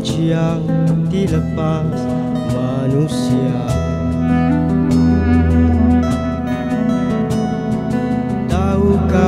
kunci yang dilepas manusia. Tahukah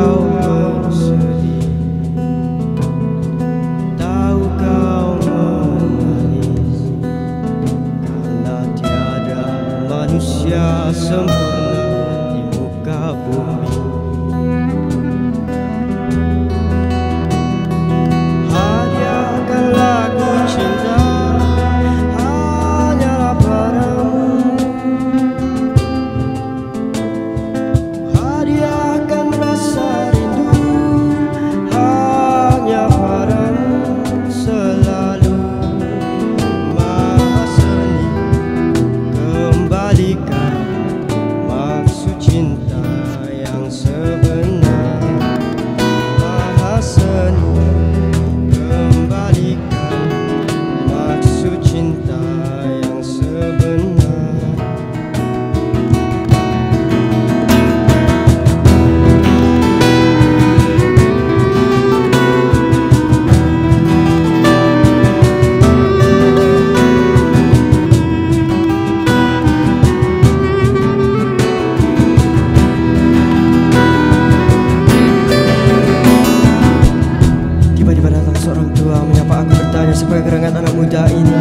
pergerakan anak muda ini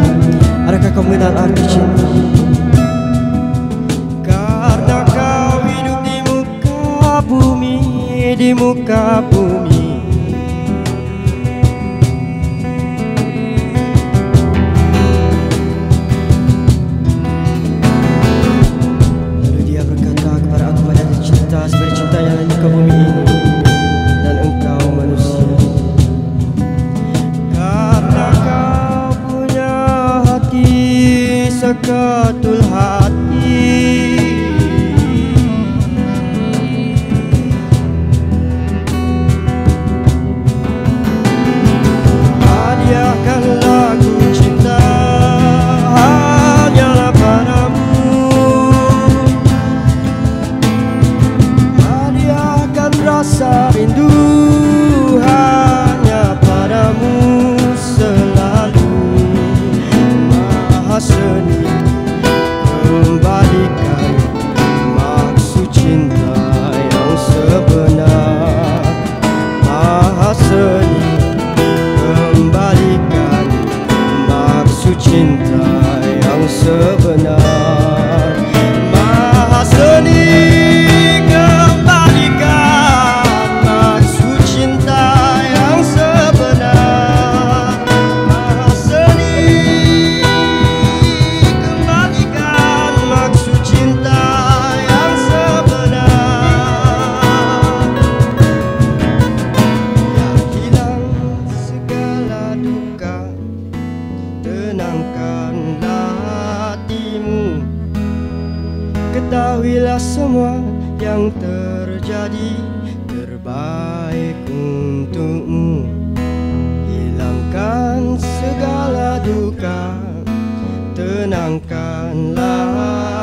Adakah kau mengenal arti cinta? Karena kau hidup di muka bumi Di muka bumi Lalu dia berkata kepada aku pada cinta yang terjadi terbaik untukmu. Hilangkan segala duka, tenangkanlah hati